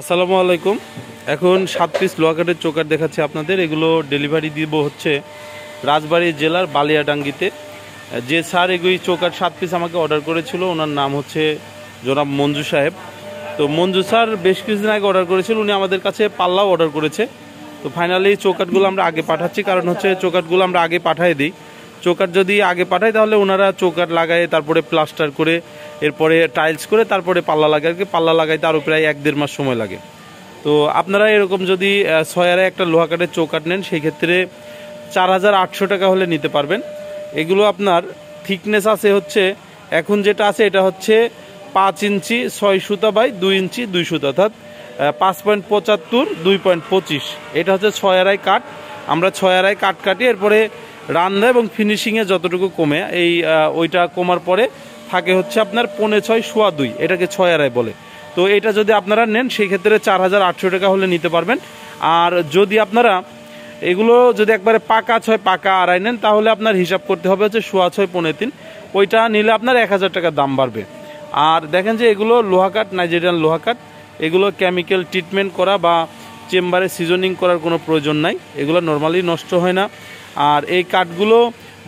আসসালামু আলাইকুম। এখন সাত পিস লোহাকাটের চোকার দেখাচ্ছে আপনাদের। এগুলো ডেলিভারি দিব হচ্ছে রাজবাড়ী জেলার বালিয়াডাঙ্গিতে। যে স্যার এগুলি চোকার সাত পিস আমাকে অর্ডার করেছিল, ওনার নাম হচ্ছে জনাব মঞ্জু সাহেব। তো মঞ্জু স্যার বেশ কিছুদিন আগে অর্ডার করেছিল, উনি আমাদের কাছে পাল্লাও অর্ডার করেছে। তো ফাইনালি চৌকাটগুলো আমরা আগে পাঠাচ্ছি, কারণ হচ্ছে চৌকাটগুলো আমরা আগে পাঠিয়ে দিই। চৌকাট যদি আগে পাঠাই তাহলে ওনারা চৌকাট লাগায় তারপরে প্লাস্টার করে, এরপরে টাইলস করে, তারপরে পাল্লা লাগায়। আর কি পাল্লা লাগাইতে আরও প্রায় এক দেড় মাস সময় লাগে। তো আপনারা এরকম যদি ছয়ারে একটা লোহা কাঠের চৌকাট নেন সেই ক্ষেত্রে চার হাজার আটশো টাকা হলে নিতে পারবেন। এগুলো আপনার থিকনেস আছে হচ্ছে, এখন যেটা আছে, এটা হচ্ছে পাঁচ ইঞ্চি ছয় সুতা বাই দুই ইঞ্চি দুই সুতা। অর্থাৎ পাঁচ পয়েন্ট পঁচাত্তর, দুই পয়েন্ট পঁচিশ। এটা হচ্ছে ছয় আড়াই কাঠ। আমরা ছয় আড়াই কাঠ কাটি, এরপরে রান্না এবং ফিনিশিংয়ে যতটুকু কমে, এই ওইটা কমার পরে থাকে হচ্ছে আপনার পনে ছয় সোয়া দুই, এটাকে ছয় আড়াই বলে। তো এটা যদি আপনারা নেন সেই ক্ষেত্রে চার হাজার আটশো টাকা হলে নিতে পারবেন। আর যদি আপনারা এগুলো যদি একবারে পাকা ছয়, পাকা আড়াই নেন, তাহলে আপনার হিসাব করতে হবে হচ্ছে সোয়া ছয়, পনে তিন। ওইটা নিলে আপনার এক হাজার টাকা দাম বাড়বে। আর দেখেন যে এগুলো লোহা কাঠ নাইজেরিয়ান লোহা কাঠ, এগুলো কেমিক্যাল ট্রিটমেন্ট করা বা চেম্বারে সিজনিং করার কোনো প্রয়োজন নাই। এগুলো নর্মালি নষ্ট হয় না। আর এই কাঠগুলো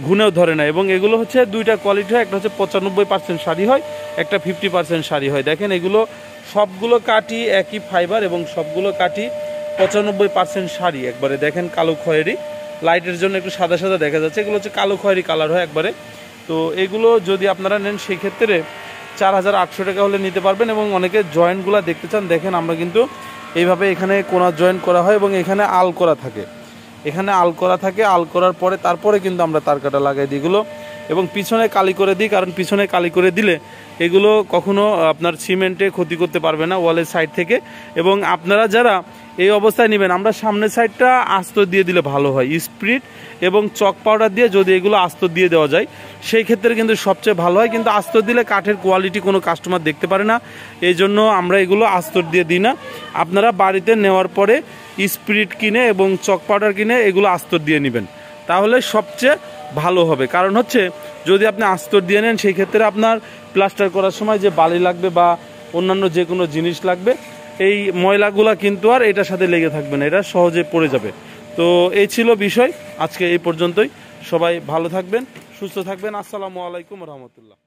ঘুনেও ধরে না। এবং এগুলো হচ্ছে দুইটা কোয়ালিটি হয়, একটা হচ্ছে পঁচানব্বই পার্সেন্ট শাড়ি হয়, একটা ফিফটি পার্সেন্ট শাড়ি হয়। দেখেন এগুলো সবগুলো কাঠই একই ফাইবার এবং সবগুলো কাঠই পঁচানব্বই পার্সেন্ট শাড়ি একবারে। দেখেন কালো খয়েরি। লাইটের জন্য একটু সাদা সাদা দেখা যাচ্ছে। এগুলো হচ্ছে কালো খয়েরি কালার হয় একবারে। তো এগুলো যদি আপনারা নেন সেই ক্ষেত্রে চার হাজার আটশো টাকা হলে নিতে পারবেন এবং অনেকে জয়েন্টগুলো দেখতে চান। দেখেন আমরা কিন্তু এইভাবে এখানে কোনা জয়েন করা হয় এবং এখানে আল করা থাকে। এখানে আল করা থাকে, আল করার পরে তারপরে কিন্তু আমরা তার কাটা লাগাই দিই এগুলো এবং পিছনে কালি করে দিই, কারণ পিছনে কালি করে দিলে এগুলো কখনো আপনার সিমেন্টে ক্ষতি করতে পারবে না ওয়ালের সাইড থেকে। এবং আপনারা যারা এই অবস্থায় নেবেন। আমরা সামনের সাইডটা আস্ত দিয়ে দিলে ভালো হয়, স্প্রিট এবং চক পাউডার দিয়ে যদি এগুলো আস্ত দিয়ে দেওয়া যায়, সেই ক্ষেত্রে কিন্তু সবচেয়ে ভালো হয়। কিন্তু আস্ত দিলে কাঠের কোয়ালিটি কোনো কাস্টমার দেখতে পারে না। এই জন্য আমরা এগুলো আস্তর দিয়ে দিই না। আপনারা বাড়িতে নেওয়ার পরে স্পিরিট কিনে এবং চক পাউডার কিনে এগুলো আস্তর দিয়ে নেবেন। তাহলে সবচেয়ে ভালো হবে। কারণ হচ্ছে, যদি আপনি আস্তর দিয়ে নেন, সেই ক্ষেত্রে আপনার প্লাস্টার করার সময় যে বালি লাগবে বা অন্যান্য যে কোনো জিনিস লাগবে এই ময়লাগুলা কিন্তু আর এটার সাথে লেগে থাকবে না এটা সহজে পড়ে যাবে। তো এই ছিল বিষয়, আজকে এই পর্যন্তই। সবাই ভালো থাকবেন, সুস্থ থাকবেন। আসসালামু আলাইকুম রহমতুল্লাহ।